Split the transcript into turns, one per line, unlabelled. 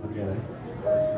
Okay.